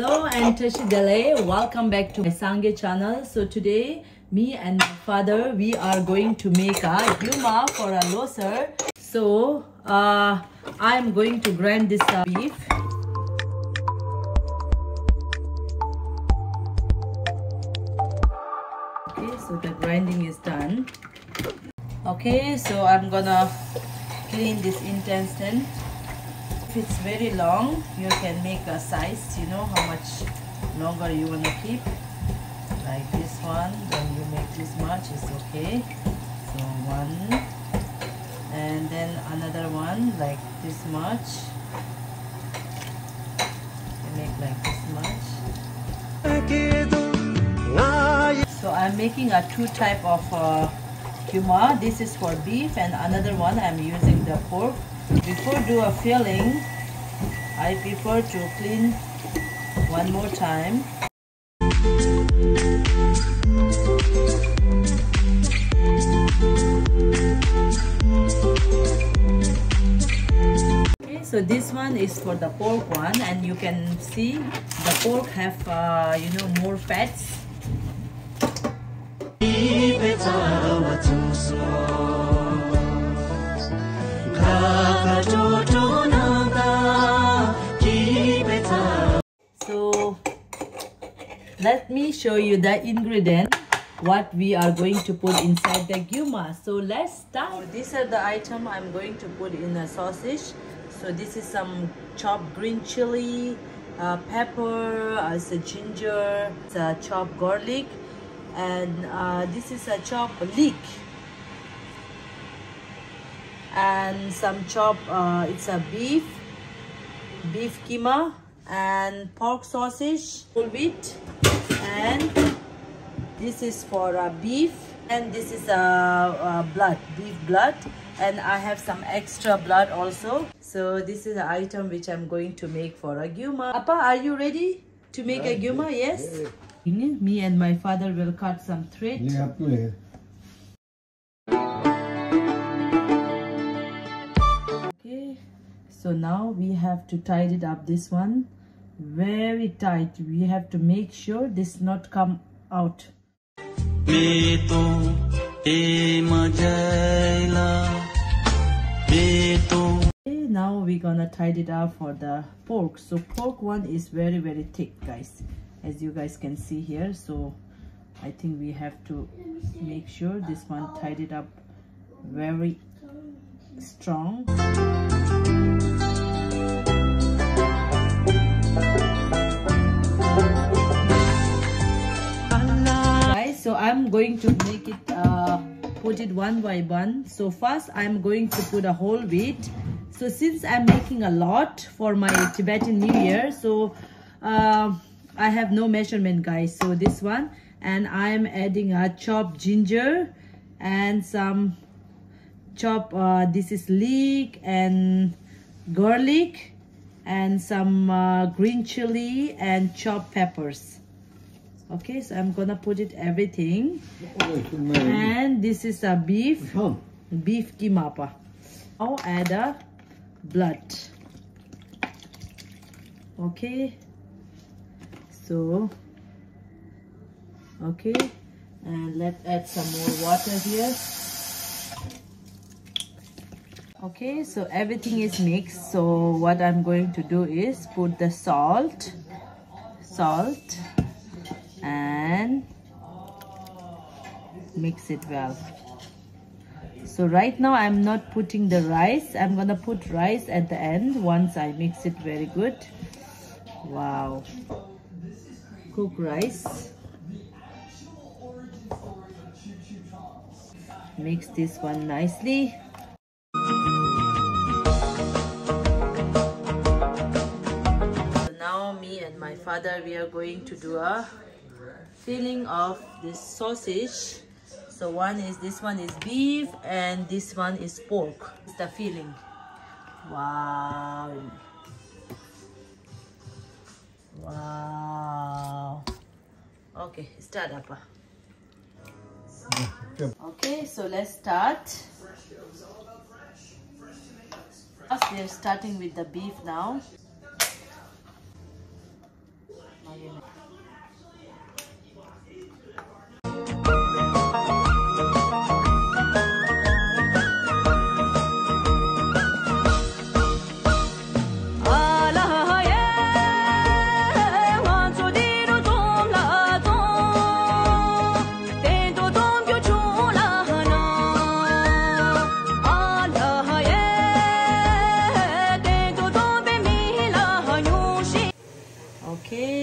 Hello, I'm Tashi Delek. Welcome back to my Sangye channel. So today, me and my father, we are going to make a gyuma for a Losar. So uh, I'm going to grind this uh, beef. Okay, so the grinding is done. Okay, so I'm gonna clean this intestine if it's very long you can make a size you know how much longer you want to keep. Like this one then you make this much it's okay. So one. And then another one like this much. You make like this much. So i'm making a two type of uh. This is for beef and another one I'm using the pork. Before do a filling, I prefer to clean one more time. Okay, so this one is for the pork one and you can see the pork have uh, you know more fats so let me show you the ingredient what we are going to put inside the gyuma so let's start. So these are the item i'm going to put in the sausage. So this is some chopped green chili uh, pepper uh, it's a ginger it's a chopped garlic and uh, this is a chopped leek and some chop uh, it's a beef beef keema and pork sausage whole wheat and this is for uh, beef and this is a uh, uh, blood beef blood and I have some extra blood also. So this is the item which I'm going to make for a gyuma. Appa are you ready to make yeah, a gyuma yes? Yeah. me and my father will cut some thread. Yeah, so now we have to tidy it up this one. Very tight. We have to make sure this not come out. Okay, now we're gonna tidy it up for the pork. So pork one is very very thick guys. As you guys can see here so I think we have to make sure this one tied it up very strong i'm going to make it uh, put it one by one. So first i'm going to put a whole wheat. So since i'm making a lot for my tibetan new year so uh, i have no measurement guys. So this one and i'm adding a chopped ginger and some chop uh, this is leek and garlic and some uh, green chili and chopped peppers okay so i'm gonna put it everything. And this is a beef. Beef kimapa. Now add a blood. Okay. So okay. And let's add some more water here. Okay so everything is mixed. So what i'm going to do is put the salt. Salt and mix it well. So right now i'm not putting the rice. I'm gonna put rice at the end once i mix it very good. Wow. Cook rice. Mix this one nicely. So now me and my father we are going to do a filling of this sausage. So one is this one is beef and this one is pork. It's the filling. Wow. Wow. Okay start up okay so let's start. We are starting with the beef now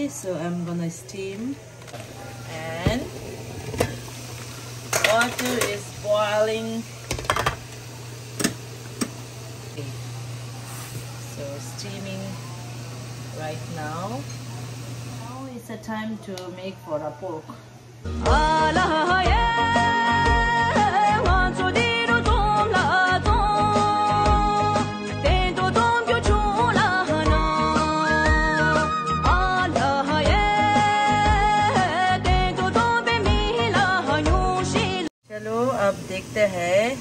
so i'm gonna steam. And water is boiling. Okay. so steaming right now. Now is the time to make for a pork अब देखते हैं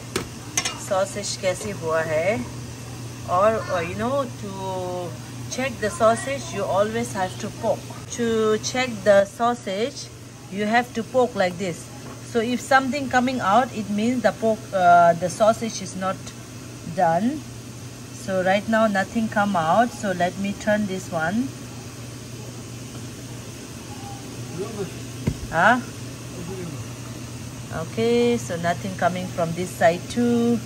sausage कैसी हुआ है? और you know to check the sausage you always have to poke to check the sausage you have to poke like this so if something coming out it means the poke the sausage is not done so right now nothing come out so let me turn this one हाँ okay so nothing coming from this side too.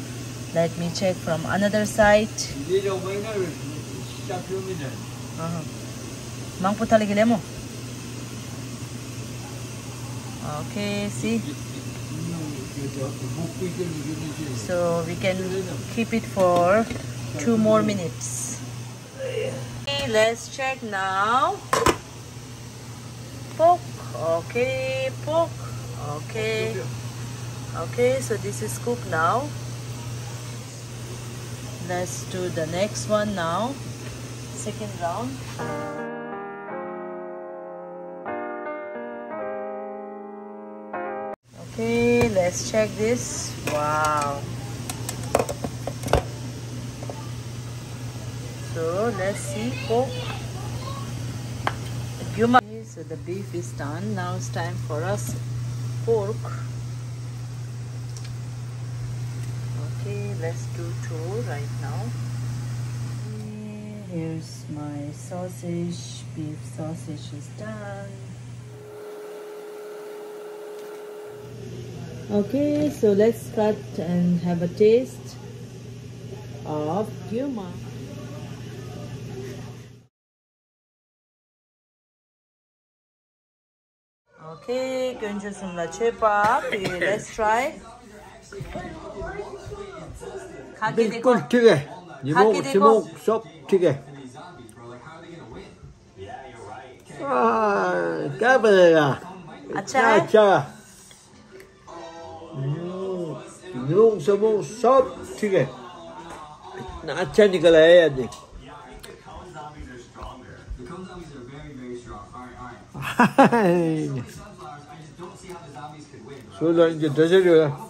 Let me check from another side. Uh-huh. mang puta lagi lemo okay see? So we can keep it for two more minutes. Okay, let's check now. Pork okay pork okay okay so this is cooked now. Let's do the next one now. Second round. Okay let's check this. Wow. So let's see. Pork okay, so the beef is done. Now it's time for us pork okay let's do two right now. Here's my sausage beef sausage is done. Okay so let's cut and have a taste of gyuma. okay gunja simla chepa let's try. बिल्कुल ठीक है ये वो ये वो सब ठीक है क्या बनेगा अच्छा है अच्छा लोग सब सब ठीक है इतना अच्छा निकला है यार देख so, Leute, das ist ja.